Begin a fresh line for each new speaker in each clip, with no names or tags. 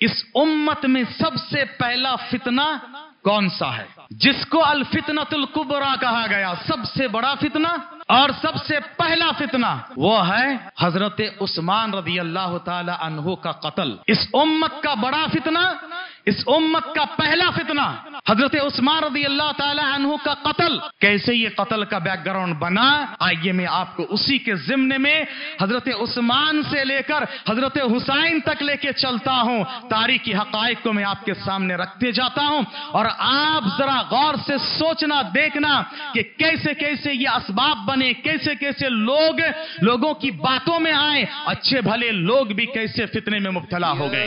इस उम्मत में सबसे पहला फितना कौन सा है? जिसको अल फितनतुल कुबरा कहा गया, सबसे बड़ा फितना और सबसे पहला फितना वो है हज़रत उस्मान रदी अल्लाह तहु का कत्ल। इस उम्मत का बड़ा फितना, इस उम्मत का पहला फितना हज़रत उस्मान रदी अल्लाह तु का कत्ल। कैसे ये कत्ल का बैकग्राउंड बना? आइए मैं आपको उसी के जिम्ने में हज़रत उस्मान से लेकर हज़रत हुसैन तक लेके चलता हूँ। तारीखी हक को मैं आपके सामने रखते जाता हूँ। और आप जरा गौर से सोचना, देखना कि कैसे कैसे ये असबाब बने, कैसे कैसे लोग लोगों की बातों में आए। अच्छे भले लोग भी कैसे फितने में मुबतला हो गए।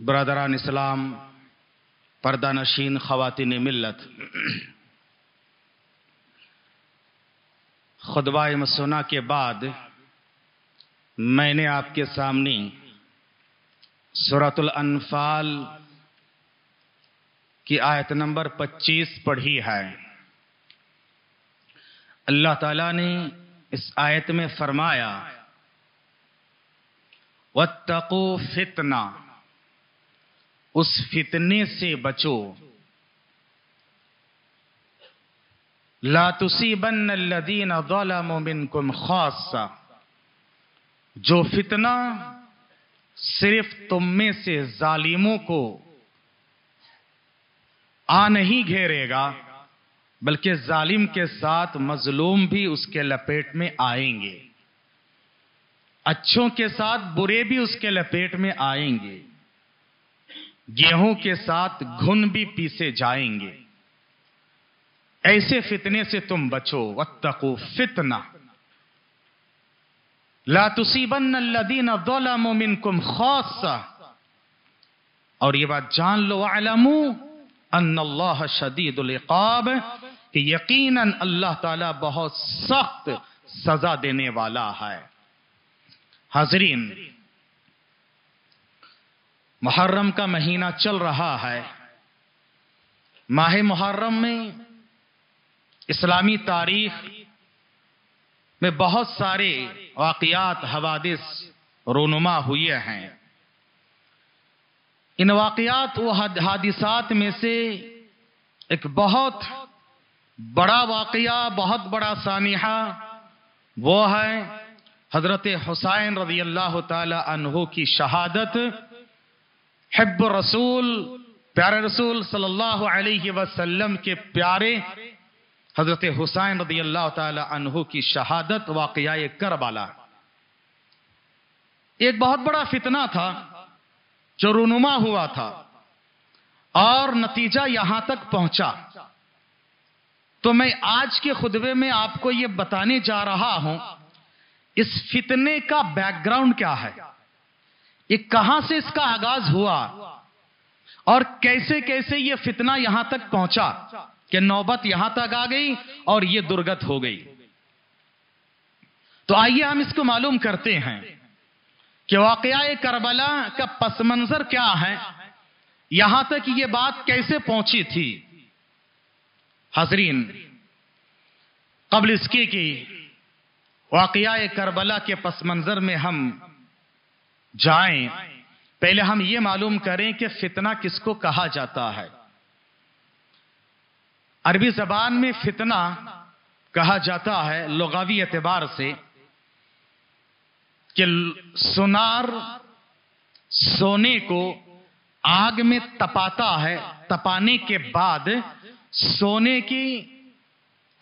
बरदरान इस्लाम पर्दा नशीन ख़वातिन मिलत खुदबा मसोना के बाद मैंने आपके सामने सूरतुल अनफाल की आयत नंबर 25 पढ़ी है। अल्लाह ताला ने इस आयत में फरमाया, वत्तको फितना। उस फितने से बचो। लातुसीबन लदीन मोमिन कुम खासा जो फितना सिर्फ़ तुम में से जालिमों को आ नहीं घेरेगा, बल्कि जालिम के साथ मजलूम भी उसके लपेट में आएँगे। अच्छों के साथ बुरे भी उसके लपेट में आएँगे। गेहूँ के साथ घुन भी पीसे जाएँगे। ऐसे फितने से तुम बचो, वत्तकू फितना। ला तुसीबन लदीन मिनकुम खासा और ये बात जान लो अलमू अल्लाह शदीदुल इकाब कि यकीनन अल्लाह ताला बहुत सख्त सजा देने वाला है। हाजरीन मुहर्रम का महीना चल रहा है। माह मुहर्रम में इस्लामी तारीख में बहुत सारे वाकयात, हवादिस रोनुमा हुए हैं। इन वाकयात व हादिसात में से एक बहुत बड़ा वाकया, बहुत बड़ा सानिहा वो है हज़रत हुसैन रज़ी अल्लाह तहो की शहादत। हिब रसूल, प्यारे रसूल सल्लल्लाहु अलैहि वसल्लम के प्यारे हज़रत हुसैन रदी अल्लाह तहो की शहादत वाकया करबाला। एक बहुत बड़ा फितना था, जो रूनुमा हुआ था, और नतीजा यहाँ तक पहुँचा। तो मैं आज के खुदबे में आपको यह बताने जा रहा हूँ, इस फितने का बैकग्राउंड क्या है? ये कहाँ से इसका आगाज़ हुआ? और कैसे कैसे ये फितना यहाँ तक पहुँचा कि नौबत यहाँ तक आ गई और ये दुर्गत हो गई? तो आइए हम इसको मालूम करते हैं कि वाकया करबला का पस मंजर क्या है? यहाँ तक ये बात कैसे पहुँची थी? हजरीन, कबल इसके कि वाकया करबला के पस मंजर में हम जाएँ। पहले हम ये मालूम करें कि फितना किसको कहा जाता है। अरबी जबान में फितना कहा जाता है लगावी एतबार से कि सुनार सोने को आग में तपाता है। तपाने के बाद सोने की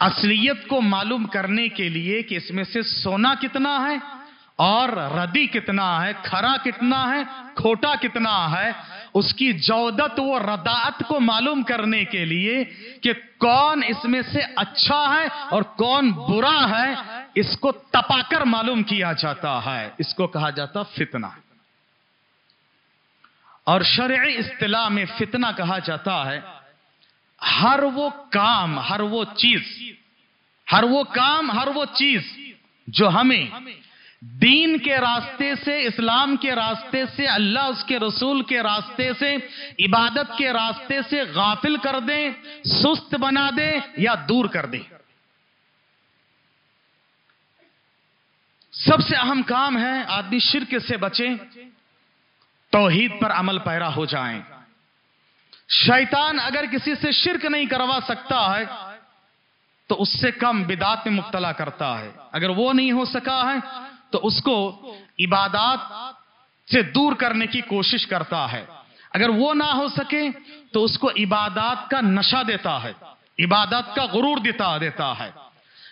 असलियत को मालूम करने के लिए कि इसमें से सोना कितना है और रदी कितना है, खरा कितना है, खोटा कितना है, उसकी जौदत व रदात को मालूम करने के लिए कि कौन इसमें से अच्छा है और कौन बुरा है, इसको तपाकर मालूम किया जाता है। इसको कहा जाता फितना। और शर्य इस्तेला में फितना कहा जाता है, हर वो काम, हर वो चीज़, हर वो काम, हर वो चीज़ जो हमें दीन के रास्ते से, इस्लाम के रास्ते से, अल्लाह उसके रसूल के रास्ते से, इबादत के रास्ते से गाफिल कर दे, सुस्त बना दे या दूर कर दे। सबसे अहम काम है आदमी शिरक से बचे, तोहीद पर अमल पैरा हो जाए। शैतान अगर किसी से शिरक नहीं करवा सकता है तो उससे कम बिदात में मुब्तला करता है। अगर वो नहीं हो सका है तो उसको इबादत से दूर करने की कोशिश करता है। अगर वो ना हो सके तो उसको इबादत का नशा देता है, इबादत का गुरूर देता देता है।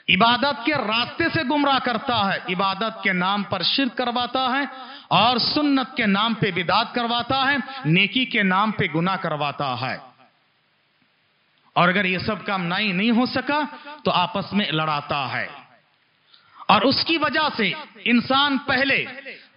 इबादत के रास्ते से गुमराह करता है, इबादत के नाम पर शिर करवाता है और सुन्नत के नाम पे बिदात करवाता है, नेकी के नाम पे गुना करवाता है। और अगर ये सब काम नहीं नहीं हो सका तो आपस में लड़ाता है। और उसकी वजह से इंसान पहले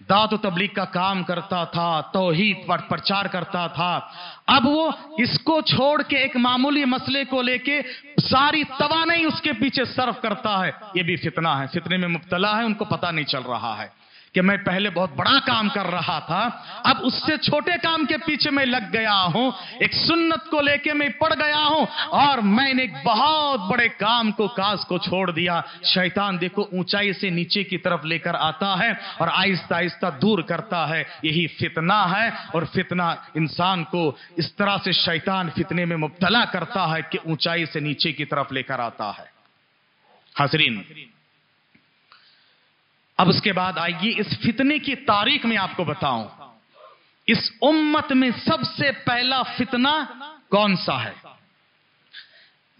दात तबलीग का काम करता था, तोहीद पर प्रचार करता था। अब वो इसको छोड़ के एक मामूली मसले को लेके सारी तवानाई उसके पीछे सर्व करता है। ये भी फितना है, फितने में मुबतला है, उनको पता नहीं चल रहा है। कि मैं पहले बहुत बड़ा काम कर रहा था, अब उससे छोटे काम के पीछे मैं लग गया हूँ, एक सुन्नत को लेके मैं पड़ गया हूँ, और मैंने एक बहुत बड़े काम को, काज को छोड़ दिया। शैतान देखो ऊंचाई से नीचे की तरफ़ लेकर आता है और आहिस्ता आहिस्ता दूर करता है। यही फितना है और फितना इंसान को इस तरह से शैतान फितने में मुबतला करता है कि ऊंचाई से नीचे की तरफ़ लेकर आता है। हजरीन अब उसके बाद आइए इस फितने की तारीख में आपको बताऊँ। इस उम्मत में सबसे पहला फितना कौन सा है?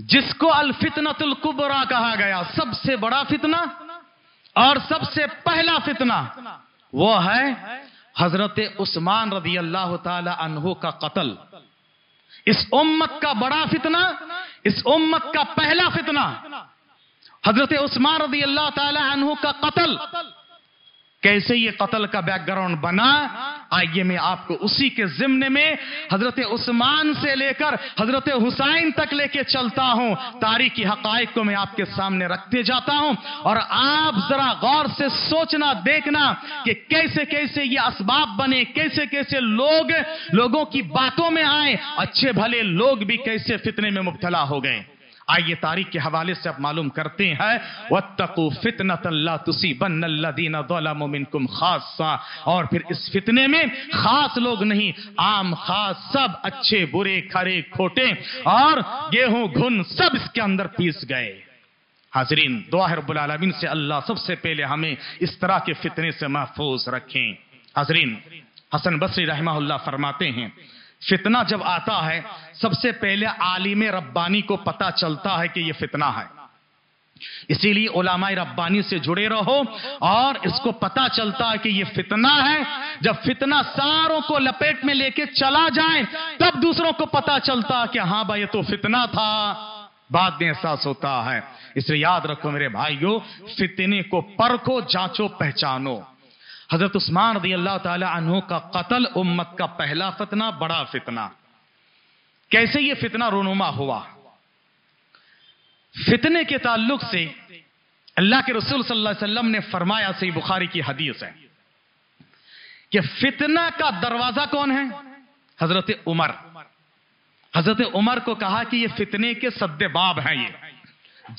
जिसको अल फितनतुल कुबरा कहा गया, सबसे बड़ा फितना और सबसे पहला फितना वो है हज़रत उस्मान रदी अल्लाह तहो का कत्ल। इस उम्मत का बड़ा फितना, इस उम्मत का पहला फितना हज़रत उस्मान रदी अल्लाह तहो का कत्ल। कैसे ये कत्ल का बैकग्राउंड बना? आइए मैं आपको उसी के जिम्ने में हज़रत उस्मान से लेकर हज़रत हुसैन तक लेके चलता हूँ। तारीखी हकाइक को मैं आपके सामने रखते जाता हूँ। और आप जरा गौर से सोचना, देखना कि कैसे कैसे ये असबाब बने, कैसे कैसे लोग लोगों की बातों में आए। अच्छे भले लोग भी कैसे फितने में मुबतला हो गए। आइए तारीख के हवाले से आप मालूम करते हैं, वत्तकू अल्लाह तुसी बन्नल्लदीन मिनकुम खासा और फिर इस फितने में खास लोग नहीं, आम, खास, सब अच्छे, बुरे, खरे, खोटे और गेहूँ, घुन, सब इसके अंदर पीस गए। हाजरीन, दुआ रब्बुल आलमीन से अल्लाह सबसे पहले हमें इस तरह के फितने से महफूज रखें। हाजरीन, हसन बसरी रहमा फरमाते हैं फितना जब आता है, सबसे पहले आलिम रब्बानी को पता चलता है कि यह फितना है। इसीलिए ओलामाई रब्बानी से जुड़े रहो और इसको पता चलता है कि यह फितना है। जब फितना सारों को लपेट में लेके चला जाए, तब दूसरों को पता चलता कि हाँ भाई तो फितना था। बाद में एहसास होता है। इसलिए याद रखो मेरे भाइयों, फितने को परखो, जांचो, पहचानो। हज़रत उस्मान रदी अल्लाह तु का कत्ल उम्मत का पहला फितना, बड़ा फितना। कैसे ये फितना रोनुमा हुआ? फितने के ताल्लुक से अल्लाह के रसूल सल्लल्लाहु अलैहि वसल्लम ने फरमाया, सही बुखारी की हदीस है कि फितना का दरवाज़ा कौन है? हज़रत उमर। हज़रत उमर को कहा कि ये फितने के सद्दे बाब हैं ये।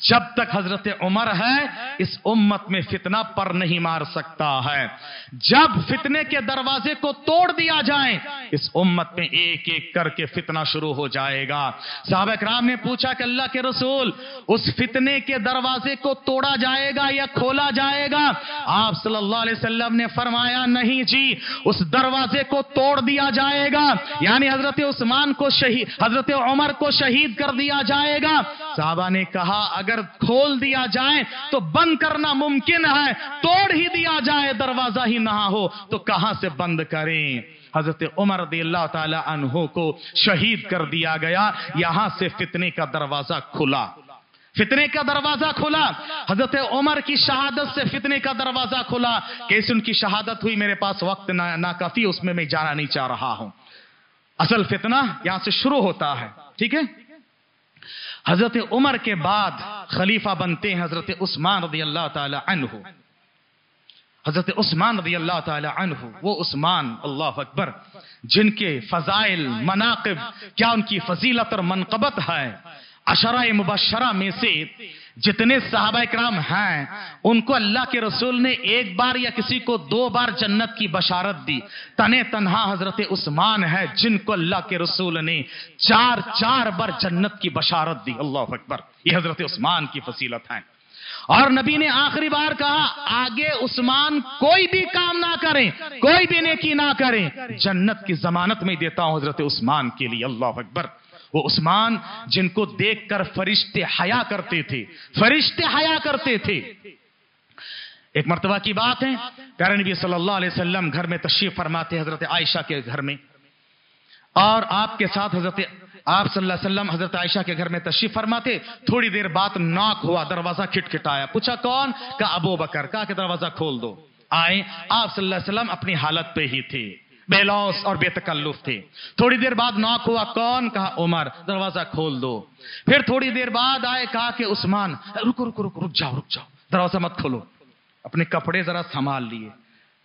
जब तक हज़रत उमर है, इस उम्मत में फितना पर नहीं मार सकता है। जब फितने के दरवाजे को तोड़ दिया जाए, इस उम्मत में एक एक करके फितना शुरू हो जाएगा। साहब राम ने पूछा कि अल्लाह के रसूल, उस फितने के दरवाजे को तोड़ा जाएगा या खोला जाएगा? आप सल्लल्लाहु अलैहि वसल्लम ने फरमाया, नहीं जी, उस दरवाजे को तोड़ दिया जाएगा। यानी हज़रत उस्मान को शहीद हज़रत उमर को शहीद कर दिया जाएगा। साहबा ने कहा अगर खोल दिया जाए तो बंद करना मुमकिन है तोड़ ही दिया जाए दरवाज़ा ही ना हो तो कहाँ से बंद करें? हज़रत उमर तहो को शहीद कर दिया गया यहाँ से फितने का दरवाज़ा खुला। फितने का दरवाज़ा खुला। हज़रत उमर की शहादत से फितने का दरवाज़ा खुला। कैसे उनकी शहादत हुई मेरे पास वक्त ना, ना काफ़ी उसमें मैं जाना नहीं चाह रहा हूँ। असल फितना यहाँ से शुरू होता है ठीक है? हज़रत उमर के बाद खलीफा बनते हैं हज़रत उस्मान रदी अल्लाह तहु हज़रत उस्मान रदी अल्लाह तहु वो उस्मान, अल्लाह अकबर, जिनके फजाइल, मनाकब, क्या उनकी फजीलत और मनकबत है? अशरा मुबशरा में से जितने साहबा कराम हैं, उनको अल्लाह के रसूल ने एक बार या किसी को दो बार जन्नत की बशारत दी। तने तनहा हज़रत उस्मान है, जिनको अल्लाह के रसूल ने चार चार बार जन्नत की बशारत दी। अल्लाह अकबर। ये हज़रत उस्मान की फसीलत है। और नबी ने आखिरी बार कहा, आगे उस्मान कोई भी काम ना करें, कोई भी नेकी ना करें, जन्नत की जमानत में देता हूँ हज़रत उस्मान के लिए। अल्लाह अकबर। वो उस्मान जिनको देखकर फरिश्ते हया करते थे, फरिश्ते हया करते थे। एक मरतबा की बात है, प्यारे नबी सल्लल्लाहु अलैहि वसल्लम घर में तशरीफ़ फरमाते हज़रत आयशा के घर में। और आपके साथ हज़रत आप सल्लल्लाहु अलैहि वसल्लम, हज़रत आयशा के घर में तशरीफ़ फरमाते, थोड़ी देर बाद नाक हुआ, दरवाज़ा खिटखिटाया। पूछा, कौन? का अबू बकर। कि, दरवाज़ा खोल दो। आए, आप सल्लल्लाहु अलैहि वसल्लम अपनी हालत पे ही थे। बेलौस और बेतकल्लुफ थे। थोड़ी देर बाद नॉक हुआ, कौन? कहा, उमर, दरवाज़ा खोल दो। फिर थोड़ी देर बाद आए, कहा कि उस्मान, रुको रुको रुको, रुक जाओ रुक जाओ, दरवाज़ा मत खोलो। अपने कपड़े जरा संभाल लिए।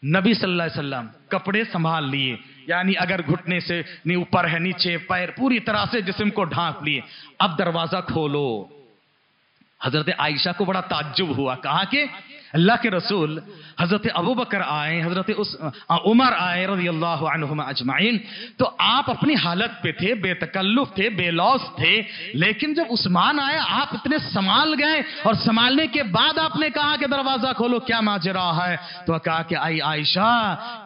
नबी सल्लल्लाहु अलैहि वसल्लम, कपड़े संभाल लिए। यानी अगर घुटने से ऊपर है, नीचे पैर, पूरी तरह से जिसम को ढांक लिए। अब दरवाज़ा खोलो। हज़रत आयशा को बड़ा ताज्जुब हुआ। कहा कि अल्लाह के रसूल हज़रत अबू बकर आए, हज़रत उस उमर आए रज़ी अल्लाह अजमाइन। तो आप अपनी हालत पे थे, बेतकल्लुफ थे बेलौस थे, लेकिन जब उस्मान आए आप इतने संभाल गए और संभालने के बाद आपने कहा कि दरवाज़ा खोलो, क्या माजरा है? तो कहा कि आई आयशा,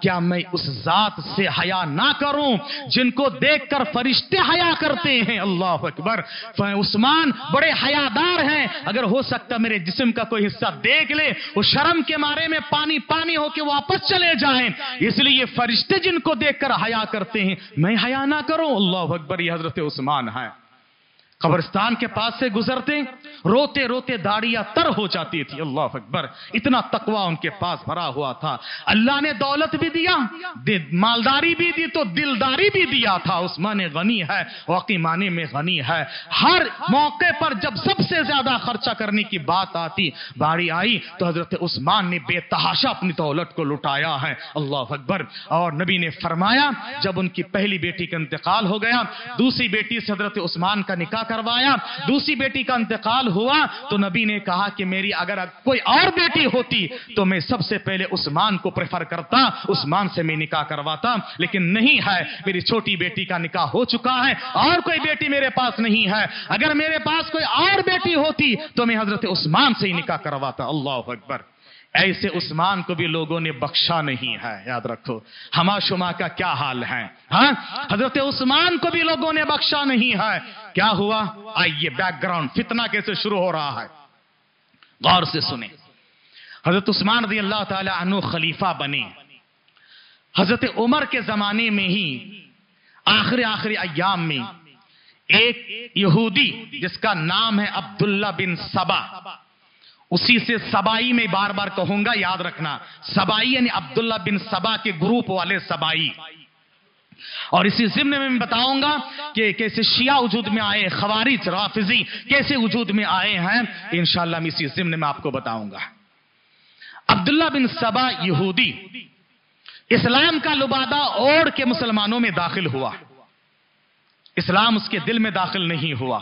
क्या मैं उस जात से हया ना करूँ, जिनको देखकर फरिश्ते हया करते हैं। अल्लाह अकबर। उस्मान बड़े हयादार हैं। अगर हो सकता मेरे जिस्म का कोई हिस्सा देख ले उस शर्म के मारे में पानी पानी होके वापस चले जाए। इसलिए फरिश्ते जिनको देखकर हया करते हैं, मैं हया ना करूँ? अल्लाह अकबर, ये हज़रत उस्मान है। कब्रिस्तान के पास से गुजरते, रोते रोते दाढ़ियाँ तर हो जाती थी। अल्लाह अकबर, इतना तकवा उनके पास भरा हुआ था। अल्लाह ने दौलत भी दिया मालदारी भी दी तो दिलदारी भी दिया था। उस्मान गनी है वाकई माने में गनी है। हर मौके पर जब सबसे ज़्यादा खर्चा करने की बात आती, बारी आई तो हज़रत उस्मान ने बेतहाशा अपनी दौलत को लुटाया है। अल्लाह अकबर, और नबी ने फरमाया, जब उनकी पहली बेटी का इंतकाल हो गया, दूसरी बेटी से हज़रत उस्मान का निकाह करवाया, दूसरी बेटी का इंतकाल हुआ तो नबी ने कहा कि मेरी अगर कोई और बेटी होती तो मैं सबसे पहले उस्मान को प्रेफर करता, उस्मान से मैं निकाह करवाता। लेकिन नहीं है, मेरी छोटी बेटी का निकाह हो चुका है, और कोई बेटी मेरे पास नहीं है। अगर मेरे पास कोई और बेटी होती तो मैं हज़रत उस्मान से ही निकाह करवाता। अल्लाह अकबर। ऐसे उस्मान को भी लोगों ने बख्शा नहीं है, याद रखो। हमा शुमा का क्या हाल है हाँ? हज़रत उस्मान को भी लोगों ने बख्शा नहीं है। क्या हुआ? आइए बैकग्राउंड फितना कैसे शुरू हो रहा है? गौर से सुने। हज़रत उस्मान रज़ी अल्लाह तु खलीफा बने। हज़रत उमर के जमाने में ही, आखिरी आखिरी अयाम में, एक यहूदी, जिसका नाम है अब्दुल्ला बिन सबा उसी से सबाई में बार बार कहूँगा, याद रखना। सबाई यानी अब्दुल्ला बिन सबा के ग्रुप वाले सबाई। और इसी जिम्न में बताऊँगा कि कैसे शिया वजूद में आए, खवारिज, राफिजी कैसे वजूद में आए हैं इंशाला मैं इसी जिम्न में आपको बताऊँगा। अब्दुल्ला बिन सबा यहूदी, इस्लाम का लुबादा ओढ़ के मुसलमानों में दाखिल हुआ। इस्लाम उसके दिल में दाखिल नहीं हुआ।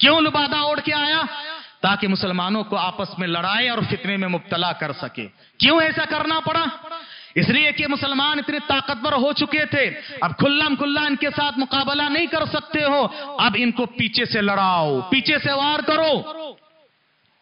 क्यों लुबादा ओढ़ के आया? ताकि मुसलमानों को आपस में लड़ाए और फितने में मुबतला कर सके। क्यों ऐसा करना पड़ा? इसलिए कि मुसलमान इतने ताकतवर हो चुके थे। अब खुल्लम खुल्ला इनके साथ मुकाबला नहीं कर सकते हो। अब इनको पीछे से लड़ाओ, पीछे से वार करो।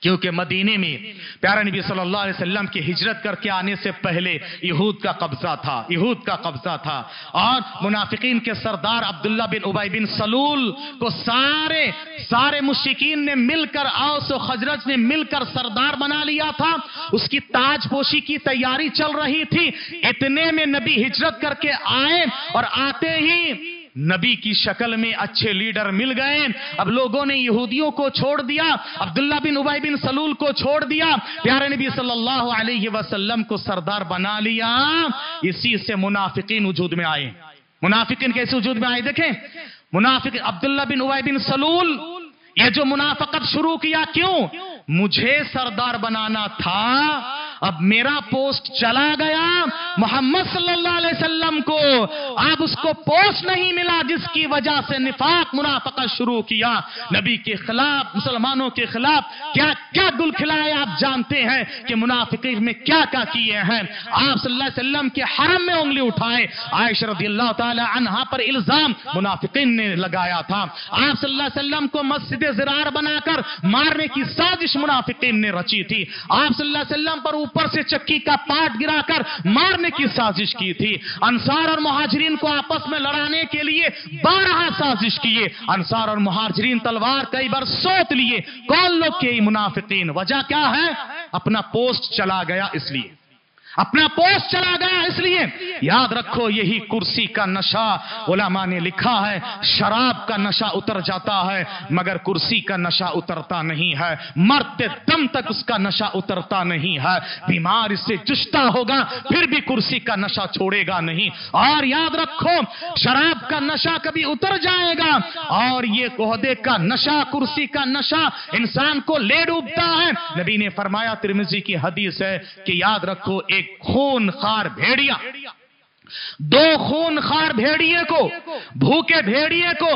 क्योंकि मदीने में प्यारा नबी सल्लल्लाहु अलैहि वसल्लम की हिजरत करके आने से पहले यहूद का कब्जा था, यहूद का कब्जा था। और मुनाफिकीन के सरदार अब्दुल्ला बिन उबई बिन सलूल को सारे सारे मुशिकीन ने मिलकर औस खजरत ने मिलकर सरदार बना लिया था। उसकी ताजपोशी की तैयारी चल रही थी। इतने में नबी हिजरत करके आए और आते ही नबी की शक्ल में अच्छे लीडर मिल गए। अब लोगों ने यहूदियों को छोड़ दिया, अब्दुल्ला बिन उबाई बिन सलूल को छोड़ दिया। प्यारे नबी सल्लल्लाहु अलैहि वसल्लम को सरदार बना लिया। इसी से मुनाफिकीन वजूद में आए। मुनाफिकीन कैसे वजूद में आए देखें? मुनाफिक अब्दुल्ला बिन उबाई बिन सलूल। ये जो मुनाफकत शुरू किया क्यों? मुझे सरदार बनाना था। अब मेरा पोस्ट चला गया। मोहम्मद सल्लल्लाहु अलैहि वसल्लम को अब उसको पोस्ट नहीं मिला जिसकी वजह से निफाक मुनाफा शुरू किया। नबी के खिलाफ, मुसलमानों के खिलाफ क्या क्या गुल खिलाए आप जानते हैं कि मुनाफिक में क्या क्या किए हैं? आप सल्लल्लाहु अलैहि के हरम में उंगली उठाए। आयशा पर इल्ज़ाम मुनाफिकिन ने लगाया था। आप सल्लल्लाहु को मस्जिद जरार बनाकर मारने की साजिश मुनाफिकिन ने रची थी। आप वसल्लम पर ऊपर से चक्की का पाट गिराकर मारने की साजिश की थी। अंसार और महाजरीन को आपस में लड़ाने के लिए बारह साजिश किए। अंसार और महाजरीन तलवार कई बार सोत लिए। कौन लोग के मुनाफिकीन? वजह क्या है? अपना पोस्ट चला गया इसलिए। अपना पोस्ट चला गया, इसलिए याद रखो, यही कुर्सी का नशा ओलामा ने लिखा है, शराब का नशा उतर जाता है, मगर कुर्सी का नशा उतरता नहीं है, मरते दम तक उसका नशा उतरता नहीं है, बीमार इससे जुस्ता होगा, फिर भी कुर्सी का नशा छोड़ेगा नहीं। और याद रखो, शराब का नशा कभी उतर जाएगा, और ये कोहदे का नशा, कुर्सी का नशा इंसान को ले डूबता है। नबी ने फरमाया, तिरमिजी की हदीस है कि याद रखो, एक खून खार भेड़िया। दो खून खार भेड़िए को, भूखे भेड़िए को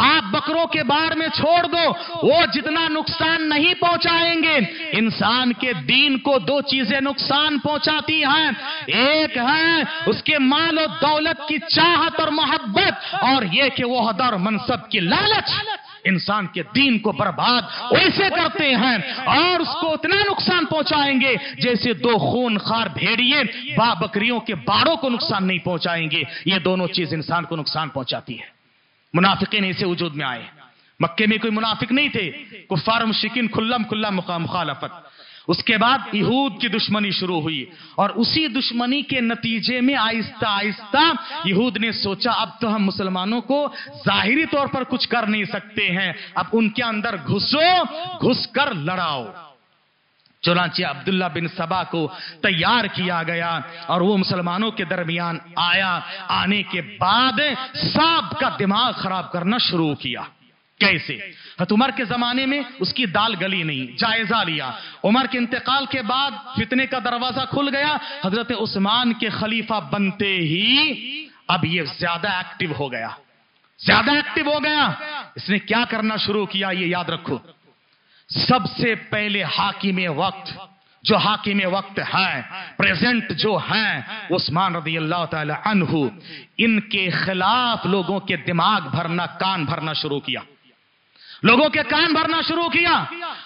आप बकरों के बार में छोड़ दो, वो जितना नुकसान नहीं पहुंचाएँगे, इंसान के दीन को दो चीज़ें नुकसान पहुंचाती हैं। एक है उसके माल और दौलत की चाहत और मोहब्बत, और ये कि वो हदर मनसब की लालच। इंसान के दीन को बर्बाद वैसे करते हैं और उसको उतना नुकसान पहुंचाएँगे जैसे दो खून खार भेड़िए बा बकरियों के बाड़ों को नुकसान नहीं पहुंचाएँगे। ये दोनों चीज़ इंसान को नुकसान पहुंचाती है। मुनाफिक ऐसे वजूद में आए। मक्के में कोई मुनाफिक नहीं थे। कुफार मुशिकिन खुल्लम खुल्ला मुखालफत। उसके बाद यहूद की दुश्मनी शुरू हुई और उसी दुश्मनी के नतीजे में आहिस्ता आहिस्ता यहूद ने सोचा, अब तो हम मुसलमानों को जाहिरी तौर पर कुछ कर नहीं सकते हैं। अब उनके अंदर घुसो, घुस कर लड़ाओ। चुनाचे अब्दुल्ला बिन सबा को तैयार किया गया और वो मुसलमानों के दरमियान आया। आने के बाद सबका दिमाग खराब करना शुरू किया। कैसे? हत उमर के जमाने में उसकी दाल गली नहीं, जायजा लिया। उमर के इंतकाल के बाद फितने का दरवाज़ा खुल गया। हज़रत उस्मान के खलीफा बनते ही अब ये ज़्यादा एक्टिव हो गया। ज़्यादा एक्टिव हो गया। इसने क्या करना शुरू किया, ये याद रखो। सबसे पहले हाकिम वक्त, जो हाकिम वक्त है, प्रेजेंट जो है, उस्मान रदी अल्लाह तहु इनके खिलाफ लोगों के दिमाग भरना, कान भरना शुरू किया। लोगों के कान भरना शुरू किया।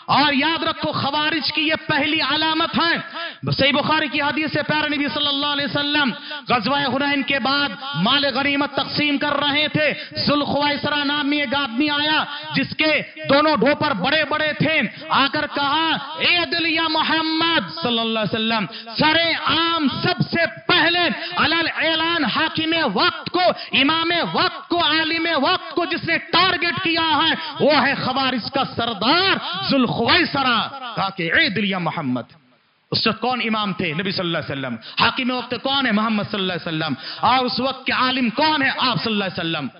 और याद रखो, खवारिज की ये पहली अलामत है। सही बुखारी की हदीस से प्यार नबी सल्लल्लाहु अलैहि वसल्लम गजवा हुनैन के बाद माल गनीमत तकसीम कर रहे थे। जुल्खवाइसरा नाम में एक आदमी आया, जिसके दोनों ढोपर बड़े बड़े थे। आकर कहा, ए दिलिया मोहम्मद सल्लल्लाहु अलैहि वसल्लम सरे आम सबसे पहले अलल ऐलान हाकिम वक्त को, इमाम वक्त को, आलिम वक्त को जिसने टारगेट किया है, वो है खवारिज का सरदार जुल्खवाइसरा कहा कि, ए दिलिया मोहम्मद उस वक्त कौन इमाम थे? नबी सल्लल्लाहु अलैहि वसल्लम, हाकिम वक्त कौन है मोहम्मद सल्लल्लाहु अलैहि वसल्लम? और उस वक्त के आलिम कौन है आप सल्लल्लाहु अलैहि वसल्लम?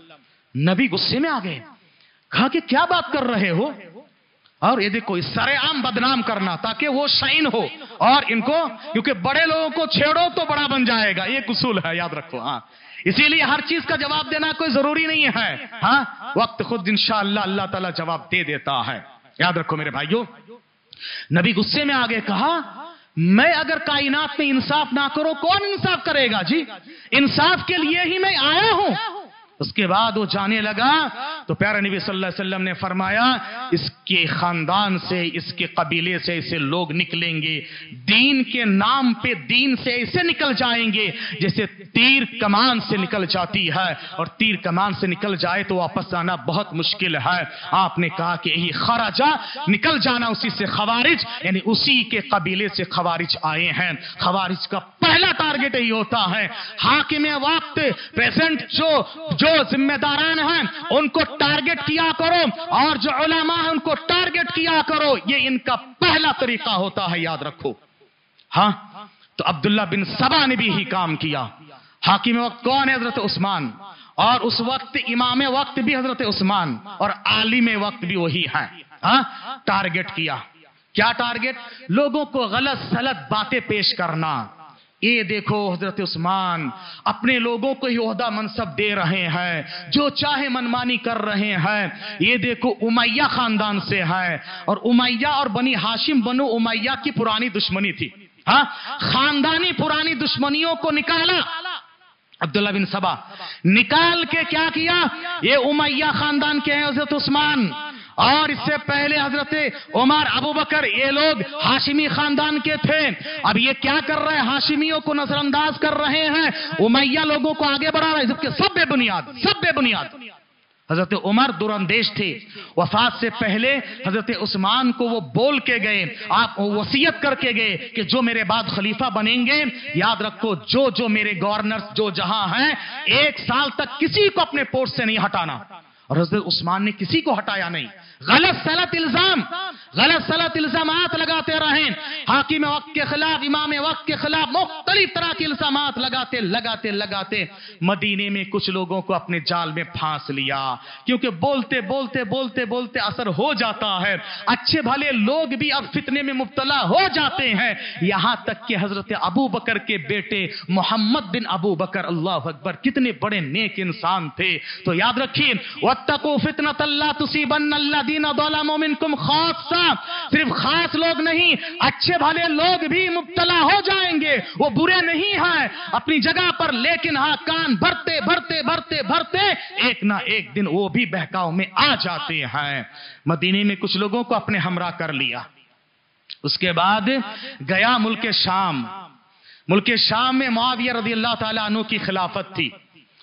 नबी गुस्से में आ गए, कहा कि, क्या बात कर रहे हो? और ये देखो सरेआम बदनाम करना, ताकि वो शाइन हो। और इनको, क्योंकि बड़े लोगों को छेड़ो तो बड़ा बन जाएगा। ये कुसूल है, याद रखो हाँ। इसीलिए हर चीज़ का जवाब देना कोई ज़रूरी नहीं है हाँ। वक्त खुद इंशाअल्लाह, अल्लाह ताला जवाब दे देता है। याद रखो मेरे भाइयों, नबी गुस्से में आगे कहा, मैं अगर कायनात में इंसाफ ना करो, कौन इंसाफ करेगा? जी, इंसाफ के लिए ही मैं आया हूँ। उसके बाद वो जाने लगा तो प्यारे नबी सल्लल्लाहु अलैहि वसल्लम ने फरमाया, इसके खानदान से, इसके कबीले से ऐसे लोग निकलेंगे, दीन के नाम पे दीन से ऐसे निकल जाएँगे, जैसे तीर कमान से निकल जाती है, और तीर कमान से निकल जाए तो वापस आना बहुत मुश्किल है। आपने कहा कि यही खराजा, निकल जाना उसी से खवारिज, यानी उसी के कबीले से खवारिज आए हैं। खवारिज का पहला टारगेट यही होता है। हाकिम वक्त, प्रेजेंट जो जो जिम्मेदारान हैं, उनको टारगेट किया करो, और जो उलमा है, उनको टारगेट किया करो। ये इनका पहला तरीका होता है, याद रखो। हाँ? तो अब्दुल्ला बिन सबा ने भी ही काम किया। हाकिम वक्त कौन है, हज़रत उस्मान? और उस वक्त, इमाम वक्त भी हज़रत उस्मान, और आलिम वक्त भी वही है। हाँ? टारगेट किया। क्या टारगेट लोगों को गलत सलत बातें पेश करना। ये देखो हज़रत उस्मान, अपने लोगों को ही ओहदा मनसब दे रहे हैं, जो चाहे मनमानी कर रहे हैं। ये देखो उमैया खानदान से है, और उमैया और बनी हाशिम बनो उमैया की पुरानी दुश्मनी थी। हाँ? खानदानी पुरानी दुश्मनियों को निकाला। अब्दुल्ला बिन सबा, निकाल के क्या किया? ये उमैया खानदान के हैं हज़रत उस्मान। और इससे पहले हज़रत उमर अबू बकर ये लोग हाशिमी खानदान के थे। अब ये क्या कर रहे हैं? हाशिमियों को नजरअंदाज कर रहे हैं। उमैया लोगों को आगे बढ़ा रहे हैं, जबकि सब बेबुनियाद सब बेबुनियाद हज़रत उमर दुरंदेश थे। वफात से पहले हज़रत उस्मान को वो बोल के गए, आप वसीयत करके गए कि जो मेरे बाद खलीफा बनेंगे, याद रखो, जो जो मेरे गवर्नर जो जहाँ हैं, एक साल तक किसी को अपने पोस्ट से नहीं हटाना। और हज़रत उस्मान ने किसी को हटाया नहीं। गलत सलत इल्ज़ाम। गलत सलत इल्ज़ाम लगाते रहे। हाकिम वक्त के खिलाफ इमाम वक्त के खिलाफ मुख्तलिफ़ तरह के इल्ज़ाम लगाते लगाते लगाते। मदीने में कुछ लोगों को अपने जाल में फांस लिया। क्योंकि बोलते बोलते बोलते बोलते असर हो जाता है। अच्छे भले लोग भी अब फितने में मुबतला हो जाते हैं। यहाँ तक कि हज़रत अबू बकर के बेटे मोहम्मद बिन अबू बकर अल्लाह अकबर कितने बड़े नेक इंसान थे। तो याद रखिए वत्तको फितनत अल्लाह तुसीबन अल्लाह दीना दौला मोमिन कुम खासा सिर्फ़ खास लोग नहीं, अच्छे भले लोग भी मुबतला हो जाएँगे, वो बुरे नहीं हैं। अपनी जगह पर लेकिन हाँ कान भरते भरते भरते भरते, एक ना एक दिन वो भी बहकाव में आ जाते हैं। मदीने में कुछ लोगों को अपने हमरा कर लिया। उसके बाद गया मुल्क शाम। मुल्क शाम में मुआविया रदी अल्लाह तला की खिलाफत थी।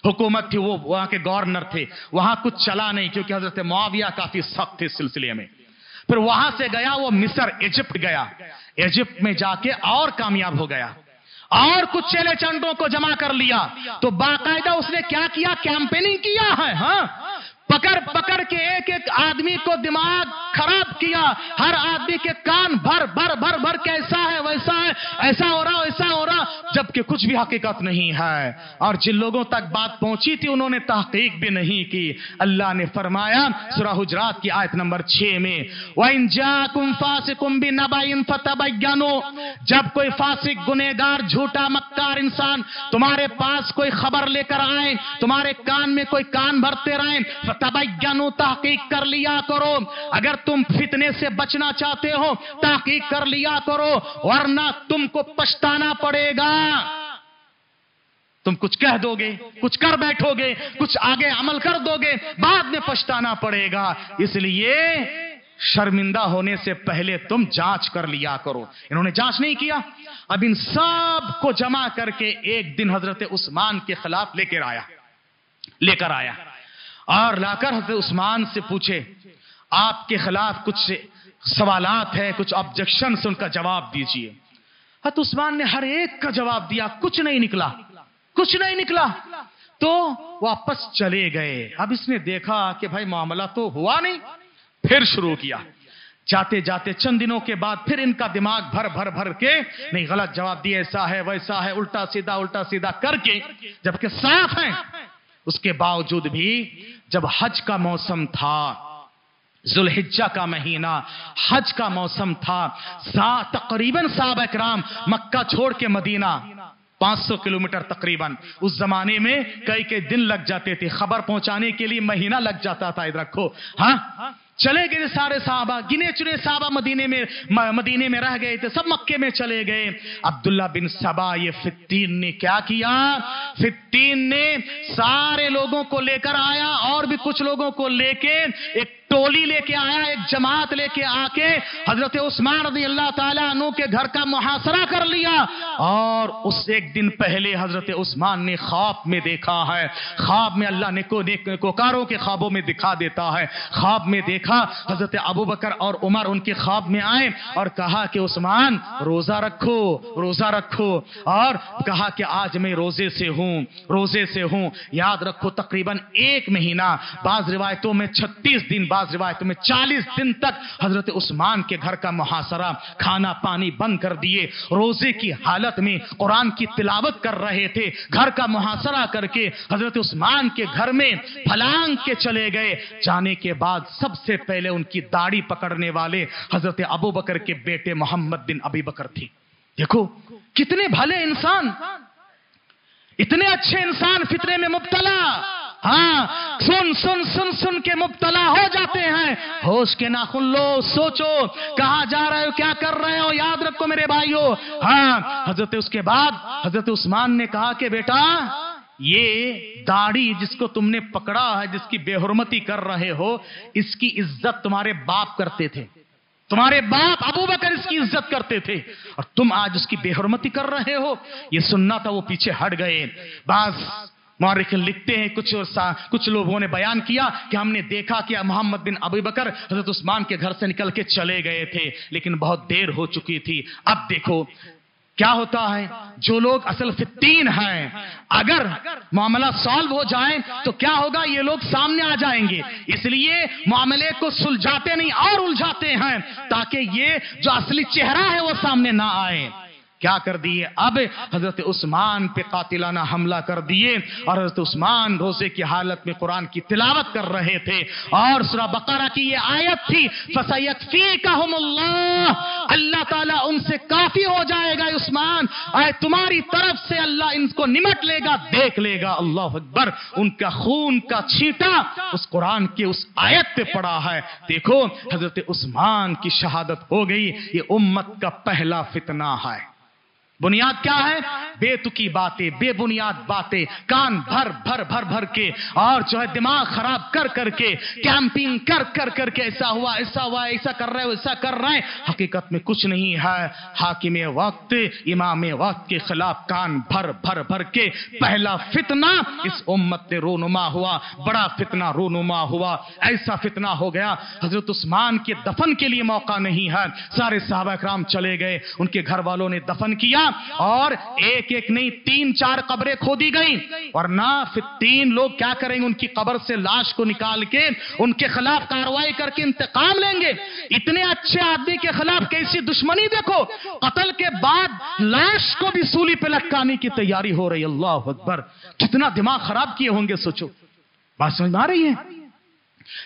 हुकूमत थी, वो वहाँ के गवर्नर थे। वहाँ कुछ चला नहीं, क्योंकि हज़रत मुआविया काफ़ी सख्त थे इस सिलसिले में। फिर वहाँ से गया, वो मिस्र, इजिप्ट गया। इजिप्ट में जाके और कामयाब हो गया। और कुछ चेले चंडों को जमा कर लिया। तो बाकायदा उसने क्या किया? कैंपेनिंग किया है हाँ। पकड़ पकड़ के एक एक आदमी को दिमाग खराब किया। हर आदमी के कान भर भर भर भर कैसा है, वैसा है, ऐसा हो रहा, वैसा हो रहा, जबकि कुछ भी हकीकत नहीं है। और जिन लोगों तक बात पहुँची थी, उन्होंने तहकीक भी नहीं की। अल्लाह ने फरमाया सुरा हुजरात की आयत नंबर छह में जब कोई फासिक गुनेगार झूठा, मक्कार इंसान तुम्हारे पास कोई खबर लेकर आए, तुम्हारे कान में कोई कान भरते रहे तबैनु तहकीक कर लिया करो। अगर तुम फितने से बचना चाहते हो, तहकीक कर लिया करो, वरना तुमको पछताना पड़ेगा। तुम कुछ कह दोगे, कुछ कर बैठोगे, कुछ आगे अमल कर दोगे, बाद में पछताना पड़ेगा। इसलिए शर्मिंदा होने से पहले तुम जाँच कर लिया करो। इन्होंने जाँच नहीं किया? अब इन सबको जमा करके एक दिन हज़रत उस्मान के खिलाफ लेकर आया लेकर आया। और लाकर हज़रत उस्मान से पूछे, आपके खिलाफ कुछ सवालात है, कुछ ऑब्जेक्शन उनका जवाब दीजिए। हत उस्मान ने हर एक का जवाब दिया, कुछ नहीं निकला, कुछ नहीं निकला। तो वापस चले गए। अब इसने देखा कि भाई मामला तो हुआ नहीं, फिर शुरू किया। जाते जाते चंद दिनों के बाद फिर इनका दिमाग भर भर भर के, नहीं, गलत जवाब दिया ऐसा है, वैसा है, उल्टा सीधा उल्टा सीधा करके, जबकि साफ़ है। उसके बावजूद भी जब हज का मौसम था, जुलहिज्जा का महीना, हज का मौसम था, सा तकरीबन साहब इकराम मक्का छोड़ के मदीना 500 किलोमीटर तकरीबन। उस जमाने में कई कई दिन लग जाते थे। खबर पहुँचाने के लिए महीना लग जाता था इधर रखो। हाँ? चले गए सारे साहबा, गिने चुने साहबा मदीने में मदीने में रह गए थे, सब मक्के में चले गए। अब्दुल्ला बिन सबा, ये फित्तीन ने क्या किया? फित्तीन ने सारे लोगों को लेकर आया और भी कुछ लोगों को लेके एक टोली लेके आया, एक जमात लेके आके हज़रत उस्मान रज़ी अल्लाह तु के घर का मुहासरा कर लिया। और उस एक दिन पहले हज़रत उस्मान ने ख्वाब में देखा है। ख्वाब में अल्लाह ने को कोकारों के ख्वाबों में दिखा देता है। ख्वाब में देखा, हज़रत अबू बकर और उमर उनके ख्वाब में आए और कहा कि, उस्मान, रोजा रखो रोजा रखो। और कहा कि, आज मैं रोज़े से हूँ, रोज़े से हूँ। याद रखो, तकरीबन एक महीना, बाज रिवायतों में छत्तीस दिन बाद बाज रिवायत में चालीस दिन तक हज़रत उस्मान के घर का मुहासरा, खाना पानी बंद कर दिए। रोज़े की हालत में कुरान की तिलावत कर रहे थे। घर का मुहासरा करके हज़रत उस्मान के घर में फलांग के चले गए। जाने के बाद सबसे पहले उनकी दाढ़ी पकड़ने वाले हज़रत अबू बकर के बेटे मोहम्मद बिन अबी बकर थे। देखो, कितने भले इंसान, इतने अच्छे इंसान फितरे में मुबतला। हाँ सुन सुन सुन सुन के मुबतला हो जाते हैं। होश के नाखुन लो, सोचो, कहा जा रहे हो, क्या कर रहे हो, याद रखो मेरे भाइयों। हाँ हज़रत उसके बाद, हज़रत उस्मान ने कहा कि बेटा, ये दाढ़ी जिसको तुमने पकड़ा है, जिसकी बेहरमती कर रहे हो, इसकी इज़्ज़त तुम्हारे बाप करते थे। तुम्हारे बाप अबू बकर इसकी इज़्ज़त करते थे। और तुम आज उसकी बेहरमती कर रहे हो। ये सुनना था वो पीछे हट गए। बस मौरिक लिखते हैं, कुछ और कुछ लोगों ने बयान किया कि हमने देखा कि मोहम्मद बिन अबू बकर हज़रत उस्मान के घर से निकल के चले गए थे, लेकिन बहुत देर हो चुकी थी। अब देखो, क्या होता है? जो लोग असल फितीन हैं, अगर मामला सॉल्व हो जाए तो क्या होगा? ये लोग सामने आ जाएँगे। इसलिए मामले को सुलझाते नहीं, और उलझाते हैं, ताकि ये जो असली चेहरा है, वो सामने ना आए। क्या कर दिए? अब हज़रत उस्मान पे कातिलाना हमला कर दिए और हज़रत उस्मान रोज़े की हालत में कुरान की तिलावत कर रहे थे और सुरा बकरा की ये आयत थी फसयकफी अल्लाह ताला उनसे काफ़ी हो जाएगा उस्मान, आए तुम्हारी तरफ़ से अल्लाह इनको निमट लेगा, देख लेगा, अल्लाह अकबर, उनका खून का छीटा उस कुरान के उस आयत पे पड़ा है। देखो, हज़रत उस्मान की शहादत हो गई, ये उम्मत का पहला फितना है। बुनियाद क्या है? बेतुकी बातें, बेबुनियाद बातें, कान भर भर भर भर के, और जो है दिमाग खराब कर करके कैंपिंग कर कर करके ऐसा हुआ ऐसा हुआ, ऐसा कर रहे हो, ऐसा कर रहे हैं। हकीकत में कुछ नहीं है। हाकिम वक्त, इमाम वक्त के खिलाफ कान भर भर भर के, पहला फितना इस उम्मत ने रोनुमा हुआ, बड़ा फितना रोनुमा हुआ, ऐसा फितना हो गया। हज़रत उस्मान के दफन के लिए मौका नहीं है। सारे साहब कराम चले गए। उनके घर वालों ने दफन किया। और एक एक नहीं तीन चार कब्रें खोदी गई। और ना फिर तीन लोग क्या करेंगे? उनकी कब्र से लाश को निकाल के उनके खिलाफ कार्रवाई करके इंतकाम लेंगे। इतने अच्छे आदमी के खिलाफ कैसी दुश्मनी देखो। कत्ल के बाद लाश को भी सूली पे लटकाने की तैयारी हो रही अल्लाह अकबर। कितना दिमाग खराब किए होंगे, सोचो। बात समझ में आ रही है?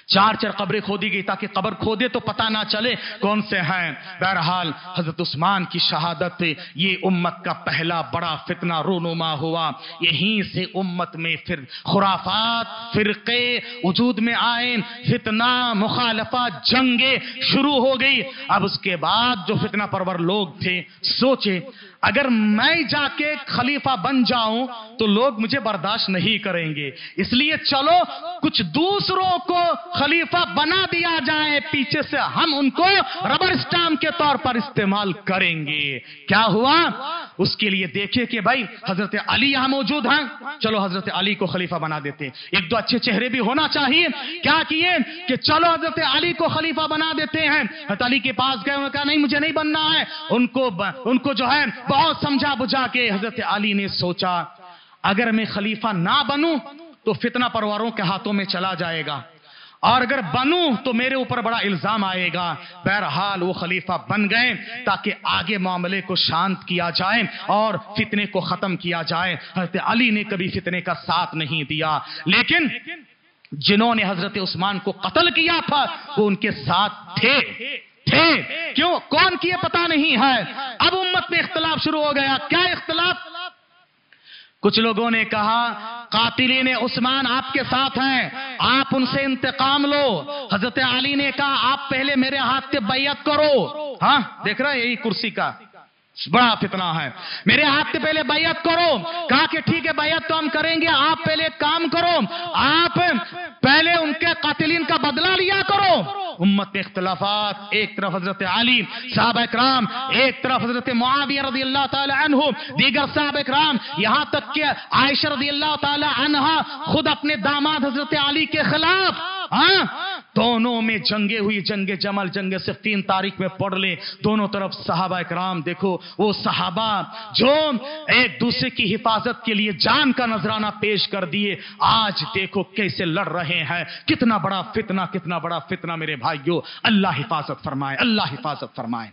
चार चार कब्रें खोदी गई ताकि कब्र खोदे तो पता ना चले कौन से हैं। बहरहाल, हज़रत उस्मान की शहादत ये उम्मत का पहला बड़ा फितना रोनुमा हुआ। यहीं से उम्मत में फिर खुराफात, फिरके, वजूद में आए फितना, मुखालफा, जंगे शुरू हो गई। अब उसके बाद जो फितना परवर लोग थे, सोचे अगर मैं जाके खलीफा बन जाऊँ तो लोग मुझे बर्दाश्त नहीं करेंगे। इसलिए चलो, कुछ दूसरों को खलीफा बना दिया जाए, पीछे से हम उनको रबर स्टाम्प के तौर पर इस्तेमाल करेंगे। क्या हुआ? उसके लिए देखे कि भाई, हज़रत अली यहाँ मौजूद हैं। चलो, हज़रत अली को खलीफा बना देते हैं। एक दो अच्छे चेहरे भी होना चाहिए। क्या किए? कि चलो, हज़रत अली को खलीफा बना देते हैं। हज़रत अली के पास गए, उन्होंने कहा, नहीं, मुझे नहीं बनना है। उनको उनको जो है बहुत समझा बुझा के हज़रत अली ने सोचा, अगर मैं खलीफा ना बनूं तो फितना परिवारों के हाथों में चला जाएगा। और अगर बनूं तो मेरे ऊपर बड़ा इल्ज़ाम आएगा। बहरहाल वो खलीफा बन गए, ताकि आगे मामले को शांत किया जाए और फितने को खत्म किया जाए। हज़रत अली ने कभी फितने का साथ नहीं दिया। लेकिन जिन्होंने हज़रत उस्मान को कत्ल किया था, वो उनके साथ थे। थे। क्यों? कौन किए पता नहीं है। अब उम्मत में इख्तलाफ शुरू हो गया। क्या इख्तलाफ? कुछ लोगों ने कहा कातिलीन उस्मान आपके साथ हैं। आप उनसे इंतकाम लो। हज़रत अली ने कहा आप पहले मेरे हाथ से बैयत करो। हाँ देख रहा है यही कुर्सी का। बड़ा फितना है। मेरे हाथ से पहले बैत करो। कहा कि ठीक है बैत तो हम करेंगे, आप पहले काम करो। आप पहले उनके कातिलीन का बदला लिया करो। उम्मत में इख्तलाफात, एक तरफ़ हज़रत अली साहब इकराम, एक तरफ़ हज़रत मुआविया रदी अल्लाह तहु दीगर साहब इकराम, यहाँ तक के आयशा रदी अल्लाह तहा खुद अपने दामाद हज़रत अली के खिलाफ हाँ दोनों में जंगे हुई, जंगे जमल, जंगे सिर्फ़ तीन तारीख में पढ़ ले। दोनों तरफ़ सहाबा इकराम, देखो, वो सहाबा जो एक दूसरे की हिफाजत के लिए जान का नजराना पेश कर दिए। आज देखो कैसे लड़ रहे हैं। कितना बड़ा फितना, कितना बड़ा फितना मेरे भाइयों। अल्लाह हिफाजत फरमाए, अल्लाह हिफाजत फरमाए।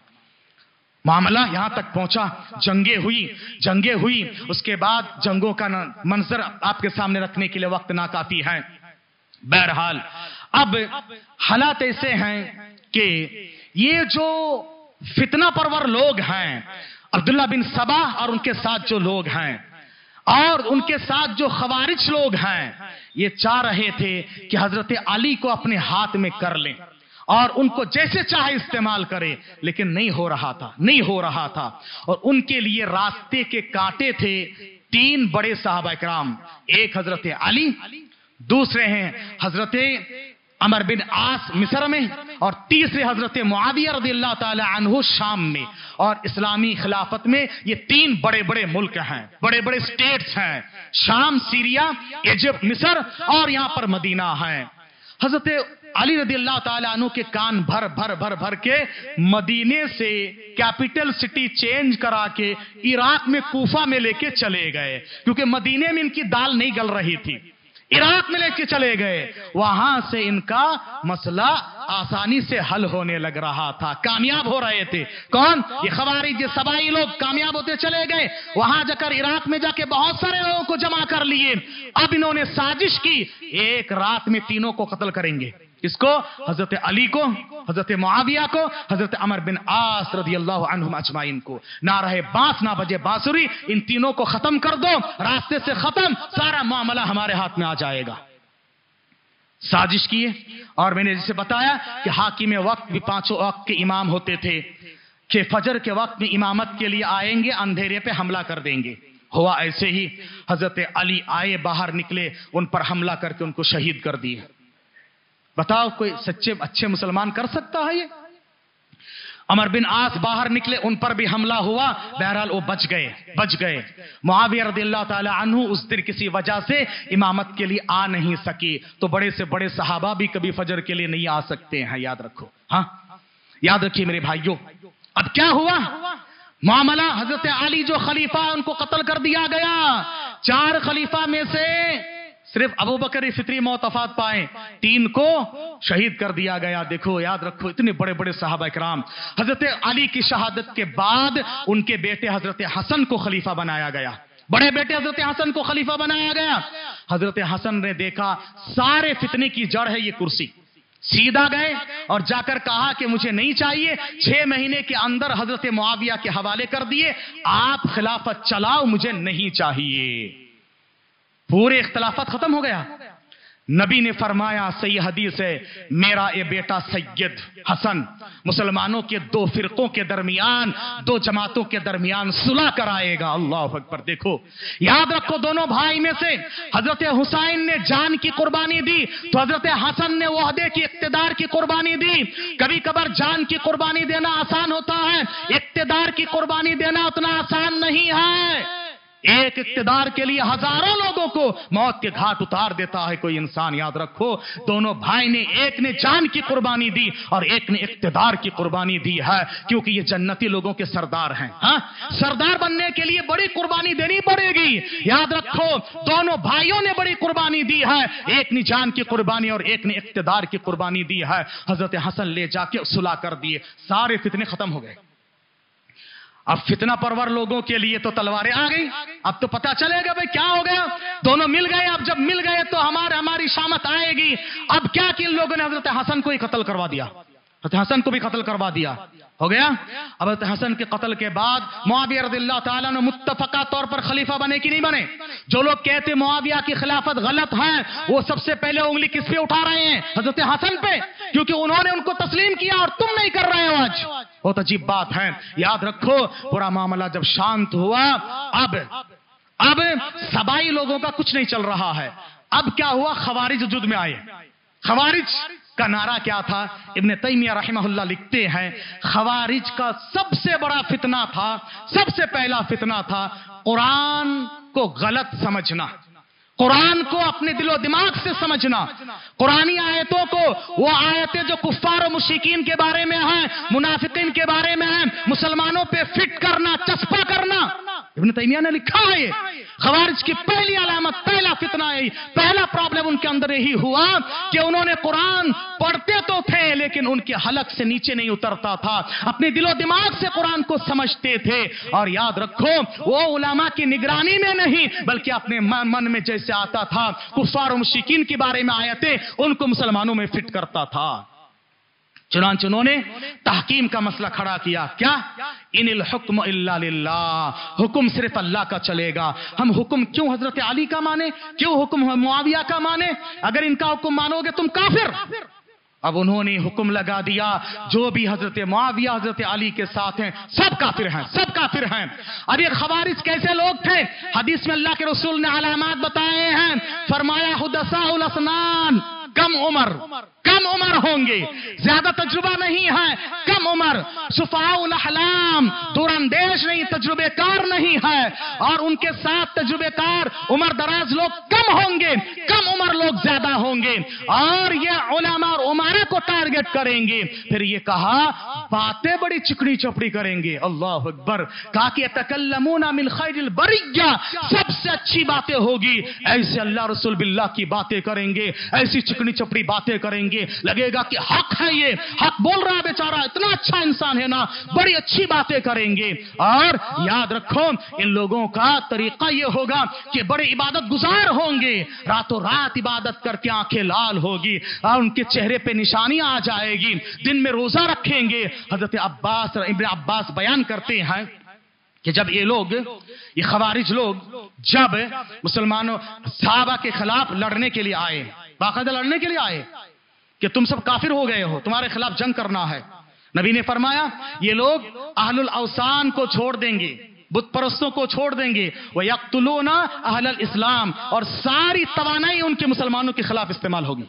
मामला यहाँ तक पहुँचा, जंगे हुई जंगे हुई। उसके बाद जंगों का मंजर आपके सामने रखने के लिए वक्त ना काफ़ी है। बहरहाल, अब हालात ऐसे हैं कि ये जो फितना परवर लोग हैं, अब्दुल्ला बिन सबा और उनके साथ जो लोग हैं, और उनके साथ जो खवारिज लोग हैं, ये चाह रहे थे कि हज़रत अली को अपने हाथ में कर लें, और उनको जैसे चाहे इस्तेमाल करें, लेकिन नहीं हो रहा था, नहीं हो रहा था। और उनके लिए रास्ते के कांटे थे तीन बड़े साहब कराम एक हज़रत अली दूसरे हैं हज़रत अमर बिन आस मिस्र में और तीसरे हज़रत मुआविया रदी अल्लाह शाम में। और इस्लामी खिलाफत में ये तीन बड़े बड़े मुल्क हैं बड़े बड़े स्टेट्स हैं, शाम, सीरिया इजिप्ट मिस्र और यहाँ पर मदीना है। हज़रत अली रदी अल्लाह तु के कान भर भर भर भर के मदीने से कैपिटल सिटी चेंज करा के इराक में कूफा में लेके चले गए, क्योंकि मदीने में इनकी दाल नहीं गल रही थी। इराक में लेके चले गए। वहाँ से इनका मसला आसानी से हल होने लग रहा था। कामयाब हो रहे थे। कौन? ये खबारी ये सबाई लोग कामयाब होते चले गए। वहाँ जाकर इराक में जाके बहुत सारे लोगों को जमा कर लिए। अब इन्होंने साजिश की, एक रात में तीनों को कत्ल करेंगे। इसको हज़रत अली को, हज़रत मुआविया को, हज़रत अमर बिन आस रदी अल्लाह अजमाइन को। ना रहे बाँस, ना बजे बांसुरी, इन तीनों को खत्म कर दो, रास्ते से खत्म, सारा मामला हमारे हाथ में आ जाएगा। साजिश किए और मैंने जिसे बताया कि हाकिम वक्त भी पाँचों वक्त के इमाम होते थे, कि फजर के वक्त में इमामत के लिए आएँगे, अंधेरे पे हमला कर देंगे। हुआ ऐसे ही, हज़रत अली आए, बाहर निकले, उन पर हमला करके उनको शहीद कर दिए। बताओ कोई सच्चे, अच्छे मुसलमान कर सकता है ये? अमर बिन आस बाहर निकले, उन पर भी हमला हुआ। बहरहाल वो बच गए बच गए। मुआविया उस दिन किसी वजह से इमामत के लिए आ नहीं सकी। तो बड़े से बड़े सहाबा भी कभी फजर के लिए नहीं आ सकते हैं, याद रखो। हाँ? याद रखिए मेरे भाइयों। अब क्या हुआ? मामला हज़रत अली जो खलीफा उनको कत्ल कर दिया गया। चार खलीफा में से सिर्फ़ अबू बकर फित्री मोतफात पाए। तीन को शहीद कर दिया गया। देखो, याद रखो, इतने बड़े बड़े साहब इकराम। हज़रत अली की शहादत के बाद उनके बेटे हज़रत हसन को खलीफा बनाया गया। बड़े बेटे हज़रत हसन को खलीफा बनाया गया। हज़रत हसन ने देखा, सारे फितने की जड़ है ये कुर्सी। सीधा गए और जाकर कहा कि मुझे नहीं चाहिए, छह महीने के अंदर हज़रत मुआविया के हवाले कर दिए। आप खिलाफत चलाओ, मुझे नहीं चाहिए। पूरे इख्तलाफत खत्म हो गया। नबी ने फरमाया, सही हदीस है, मेरा ये बेटा सैयद हसन, मुसलमानों के दो फिरकों के दरमियान, दो जमातों के दरमियान सुलह कराएगा। अल्लाह अकबर, देखो, याद रखो दोनों भाई में से, हज़रत हुसैन ने जान की कुर्बानी दी तो हज़रत हसन ने वहदे की इकतदार की कुर्बानी दी। कभी कभार जान की कुर्बानी देना आसान होता है, इकतदार की कुर्बानी देना उतना आसान नहीं है। एक इकतदार के लिए हज़ारों लोगों को मौत के घाट उतार देता है। कोई इंसान याद रखो, दोनों भाई ने, एक ने जान की कुर्बानी दी और एक ने इकतदार की कुर्बानी दी है, क्योंकि ये जन्नती लोगों के सरदार हैं। हा? सरदार बनने के लिए बड़ी कुर्बानी देनी पड़ेगी। याद रखो, दोनों भाइयों ने बड़ी कुर्बानी दी है। एक ने जान की कुर्बानी और एक ने इकतदार की कुर्बानी दी है। हज़रत हसन ले जाके सुला कर दिए। सारे फितने खत्म हो गए। अब फितना परवर लोगों के लिए तो तलवारें आ गई। अब तो पता चलेगा भाई क्या हो गया। दोनों मिल गए, अब जब मिल गए तो हमारे हमारी शामत आएगी। अब क्या कि इन लोगों ने हज़रत हसन को ही कत्ल करवा दिया। हज़रत हसन को भी कत्ल करवा दिया। हो गया? अब हसन के कत्ल के बाद मुआविया रदिल्ला तला मुतफ़ा तौर पर खलीफा बने कि नहीं बने? जो लोग कहते मुआविया की खिलाफत गलत है, वो सबसे पहले उंगली किस पे उठा रहे हैं? हज़रत हसन पे। क्योंकि उन्होंने उनको तस्लीम किया और तुम नहीं कर रहे हो आज। बहुत अजीब बात है। याद रखो, पूरा मामला जब शांत हुआ, अब अब सबाई लोगों का कुछ नहीं चल रहा है। अब क्या हुआ? खवारिज जुद में आए। खवारिज का नारा क्या था? इब्ने तैमिया रहमहुल्लाह लिखते हैं, खवारिज का सबसे बड़ा फितना था, सबसे पहला फितना था, कुरान को गलत समझना। कुरान को अपने दिलो दिमाग से समझना। कुरानी आयतों को, वो आयतें जो कुफ्फार और मुशिकीन के बारे में हैं, मुनाफिकीन के बारे में हैं, मुसलमानों पे फिट करना, चस्पा करना। इब्न तैमिया ने लिखा है खवारिज की पहली अलामत पहला फितना है पहला प्रॉब्लम उनके अंदर यही हुआ कि उन्होंने कुरान पढ़ते तो थे लेकिन उनके हलक से नीचे नहीं उतरता था। अपने दिलो दिमाग से कुरान को समझते थे। और याद रखो वो उलामा की निगरानी में नहीं बल्कि अपने मन में जैसे आता था कुफार मुशिकीन के बारे में आयते उनको मुसलमानों में फिट करता था। चुनाच उन्होंने तहकीम का मसला खड़ा किया। क्या? इन हुक्म हुक्म सिर्फ़ अल्लाह का चलेगा। हम हुक्म क्यों हज़रत अली का माने? क्यों हुक्म मुआविया का माने? अगर इनका हुक्म मानोगे तुम काफिर। अब उन्होंने हुक्म लगा दिया। जो भी हज़रत मुआविया, हज़रत अली के साथ हैं, सब काफिर हैं, सब काफिर हैं। अब ये खबारिश कैसे लोग थे? हदीस में अल्लाह के रसूल ने अलामत बताए हैं। फरमाया हुदसा कम उम्र कम उम्र होंगे। ज़्यादा तजुर्बा नहीं है कम उम्र। सुफाउलहलाम दूरंदेश नहीं तजुर्बेकार नहीं है। और उनके साथ तजुर्बेकार उम्र दराज लोग कम होंगे कम उम्र लोग ज़्यादा होंगे। और ये उलमा और उमारा को टारगेट करेंगे। फिर ये कहा बातें बड़ी चिकनी चपड़ी करेंगे। अल्लाह अकबर। कहा कि तकल्लमूना मिल खैरिल बरिया सबसे अच्छी बातें होगी। ऐसे अल्लाह रसूल बिल्ला की बातें करेंगे ऐसी चिकनी चपड़ी बातें करेंगे। लगेगा कि हक है ये। हक बोल रहा है बेचारा, इतना अच्छा इंसान है ना, बड़ी अच्छी बातें करेंगे। और याद रखो, इन लोगों का तरीका ये होगा कि बड़े इबादत गुजार होंगे। रातों रात इबादत करके आँखें लाल होगी और उनके चेहरे पे निशानियाँ आ जाएगी। दिन में रोजा रखेंगे। हज़रत अब्बास अब्बास बयान करते हैं कि जब ये लोग, ये खवारिज लोग, जब मुसलमानों साहबा के खिलाफ लड़ने के लिए आए बाकायदा लड़ने के लिए आए कि तुम सब काफिर हो गए हो, तुम्हारे खिलाफ जंग करना है। नबी ने फरमाया, ये लोग अहलुल अवसान को छोड़ देंगे बुत परस्तों को छोड़ देंगे। वह यकतुलोना अहल इस्लाम, और सारी तवानाई उनके मुसलमानों के खिलाफ इस्तेमाल होगी।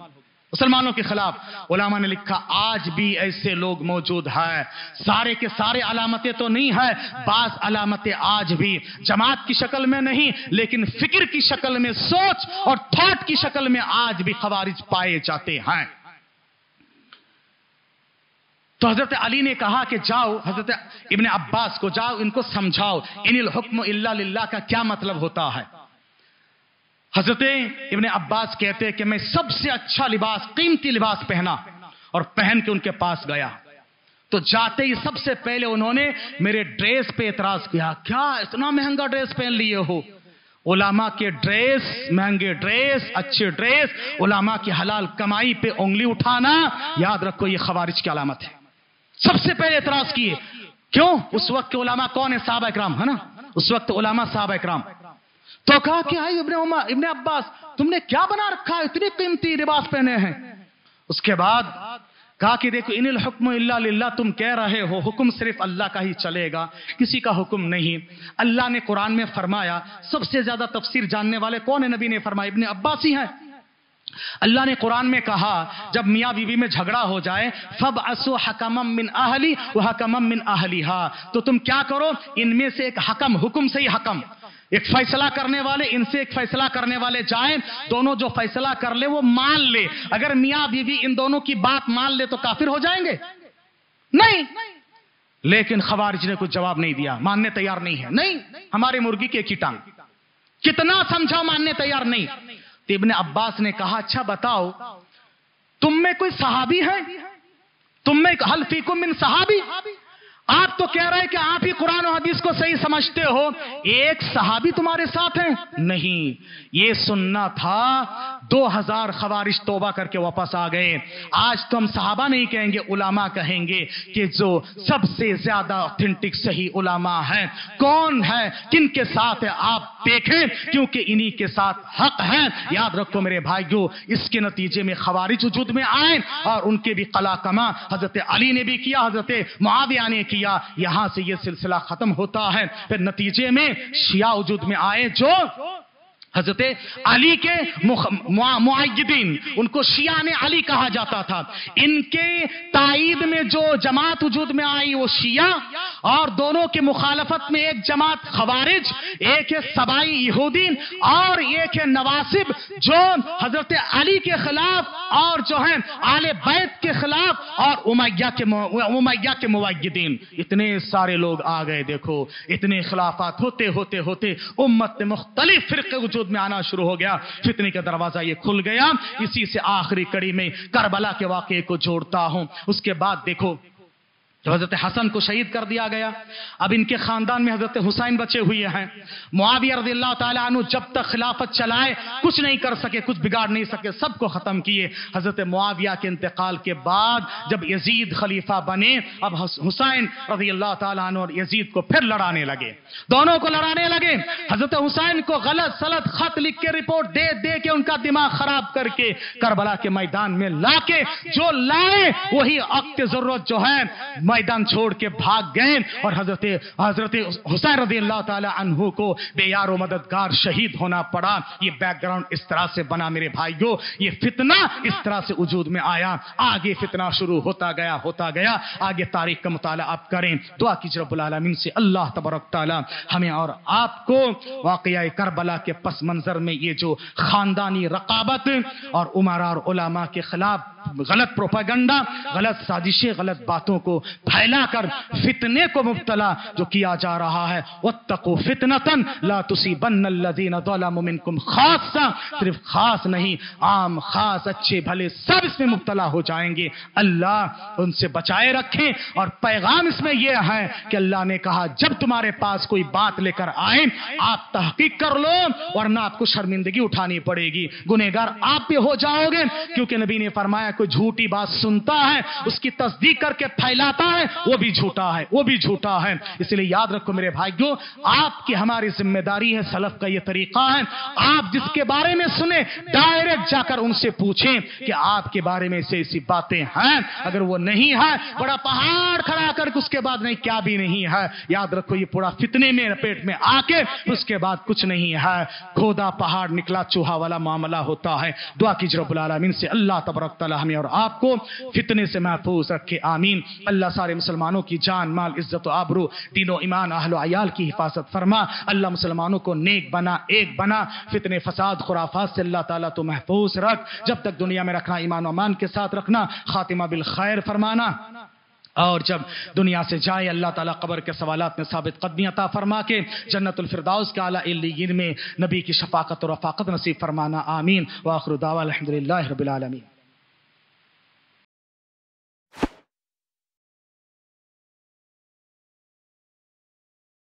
मुसलमानों के खिलाफ उलामा ने लिखा, आज भी ऐसे लोग मौजूद हैं। सारे के सारे अलामतें तो नहीं है, बास अलामतें आज भी। जमात की शक्ल में नहीं, लेकिन फ़िक्र की शक्ल में, सोच और थॉट की शक्ल में आज भी खवारिज पाए जाते हैं। तो हज़रत अली ने कहा कि जाओ, हज़रत इब्ने अब्बास को जाओ, इनको समझाओ। इन हुक्म इल्ला का क्या मतलब होता है? हज़रत इबन अब्बास कहते हैं कि मैं सबसे अच्छा लिबास, कीमती लिबास पहना और पहन के उनके पास गया। तो जाते ही सबसे पहले उन्होंने मेरे ड्रेस पे एतराज़ किया, क्या इतना महँगा ड्रेस पहन लिए हो? उलामा के ड्रेस, महँगे ड्रेस, अच्छे ड्रेस, उलामा की हलाल कमाई पे उंगली उठाना, याद रखो ये खवारिज की अलामत है। सबसे पहले एतराज़ किए। क्यों? उस वक्त के ओलामा कौन है? साहब इक्राम, है ना? उस वक्त ओलामा साहब इकराम। तो कहा कि आई इब्ने उमा, इब्ने अब्बास, तुमने क्या बना रखा है? इतनी कीमती लिबास पहने हैं। उसके बाद कहा कि देखो इन हुक्म इल्ला तुम कह रहे हो, हुक्म सिर्फ़ अल्लाह का ही चलेगा, किसी का हुक्म नहीं। अल्लाह ने कुरान में फरमाया, सबसे ज़्यादा तफसीर जानने वाले कौन है नबी ने फरमाया? इब्ने अब्बास ही हैं। अल्लाह ने कुरान में कहा, जब मियाँ बीवी में झगड़ा हो जाए, फब असो हकमम मिन आहली वह हकमम मिन आहलिहा तो तुम क्या करो? इनमें से एक हकम, हुक्म से ही हकम। एक फैसला करने वाले, इनसे एक फैसला करने वाले जाए, दोनों जो फैसला कर ले वो मान ले। अगर मियाँ बीवी इन दोनों की बात मान ले तो काफिर हो जाएँगे? नहीं। लेकिन खवारिज ने कुछ जवाब नहीं दिया, मानने तैयार नहीं है। नहीं। हमारे मुर्गी के की टांग। कितना समझाओ मानने तैयार नहीं। तो इब्ने अब्बास ने कहा अच्छा बताओ, तुम में कोई सहाबी है? तुम में हल्फी हल्फीकुम मिन सहाबी? आप तो कह रहे हैं कि आप ही कुरान और हदीस को सही समझते हो। एक सहाबी तुम्हारे साथ है? नहीं। ये सुनना था। दो हज़ार खबारिश तोबा करके वापस आ गए। आज तो हम सहाबा नहीं कहेंगे, उलामा कहेंगे कि जो सबसे ज़्यादा ऑथेंटिक सही उलामा है। कौन है? किन के साथ है? आप देखें, क्योंकि इन्हीं के साथ हक है। याद रखो मेरे भाइयों, इसके नतीजे में खबारिश वजूद में आए और उनके भी कला कमा हज़रत अली ने भी किया, हज़रत मुआविया ने किया। किया यहाँ से यह सिलसिला खत्म होता है। फिर नतीजे में शिया वजूद में आए जो हज़रत अली के मुआद्दीन उनको शिया ने अली कहा जाता था। इनके ताइद में जो जमात वजूद में आई, वो शिया और दोनों के मुखालफत में एक जमात खवारिज, एक है सबाई यहूदीन और एक है नवासिब, जो हज़रत अली के खिलाफ और जो है आले बैत के खिलाफ और उमैया के उमैया के मुआद्दीन इतने सारे लोग आ गए, देखो, इतने खिलाफत होते होते होते उम्मत मुख्तलिफ़ फिरके वजूद में आना शुरू हो गया। फितने का दरवाज़ा ये खुल गया। इसी से आखिरी कड़ी में करबला के वाक्य को जोड़ता हूँ। उसके बाद देखो जब हज़रत हसन को शहीद कर दिया गया। अब इनके खानदान में हज़रत हुसैन बचे हुए हैं। मुआविया रजील्ला तु जब तक खिलाफत चलाए, कुछ नहीं कर सके, कुछ बिगाड़ नहीं सके, सबको खत्म किए। हज़रत मुआविया के इंतकाल के बाद जब यजीद खलीफा बने, अब हुसैन रज़ी अल्लाह तु और यजीद को फिर लड़ाने लगे। दोनों को लड़ाने लगे। हज़रत हुसैन को गलत, सलत खत लिख के रिपोर्ट दे दे के उनका दिमाग खराब करके करबला के मैदान में लाके, जो लाए, वही अक्त ज़रूरत जो है मैदान छोड़ के भाग गए और हज़रत हज़रत हुसैन रदी अल्लाह तहु को बेयार मददगार शहीद होना पड़ा। ये बैकग्राउंड इस तरह से बना मेरे भाइयों, ये फितना इस तरह से वजूद में आया। आगे फितना शुरू होता गया होता गया। आगे तारीख का मुताला आप करें। दुआ की रबालमीन से अल्लाह तबरक ताला हमें और आपको वाक़ करबला के पस मंजर में ये जो खानदानी रकाबत और उमरा और उलामा के खिलाफ गलत प्रोपागंडा, गलत साजिशें, गलत बातों को फैलाकर, फितने को मुबतला जो किया जा रहा है। वत्तको फितनतन, ला तुसी बन्नल्लजीन मिनकुम खासा सिर्फ़ खास नहीं, आम, खास, अच्छे, भले, सब इसमें मुबतला हो जाएँगे। अल्लाह उनसे बचाए रखें और पैगाम इसमें यह है कि अल्लाह ने कहा, जब तुम्हारे पास कोई बात लेकर आए, आप तहकीक कर लो वरना आपको शर्मिंदगी उठानी पड़ेगी। गुनेगार आप भी हो जाओगे, क्योंकि नबी ने फरमाया कोई झूठी बात सुनता है, उसकी तस्दीक करके फैलाता है, वो भी झूठा है, वो भी झूठा है। इसलिए याद रखो मेरे भाइयों, आपकी हमारी ज़िम्मेदारी है, सलफ का ये तरीका है। आप जिसके बारे में सुने, डायरेक्ट जाकर उनसे पूछें कि आपके बारे में ऐसी ऐसी बातें हैं। अगर वो नहीं है, बड़ा पहाड़ खड़ा करके उसके बाद नहीं, क्या भी नहीं है। याद रखो, ये पूरा फितने में, पेट में आके उसके बाद कुछ नहीं है। खोदा पहाड़ निकला, चूहा वाला मामला होता है। दुआ की रब्बुल आलमीन से, अल्लाह तबरक हमें और आपको फितने से महफूज रखे, आमीन। अल्लाह सारे मुसलमानों की जान, माल, इज़्ज़त आबरू, तीनों ईमान, अहलो अयाल की हिफाजत फरमा। अल्लाह मुसलमानों को नेक बना, एक बना। फितने, फसाद, खुराफात से अल्लाह ताला तो महफूज रख। जब तक दुनिया में रखना, ईमान अमान के साथ रखना, खातिमा बिल खैर फरमाना। और जब दुनिया से जाए, अल्लाह ताला कब्र के सवालात में साबित कदमी अता फरमा के, जन्नतुल फिरदाउस के आला में नबी की शफाकत और रफाकत नसीब फरमाना, आमीन। वाखरुदावा अलहमदिल्ला रबिल आलमीन।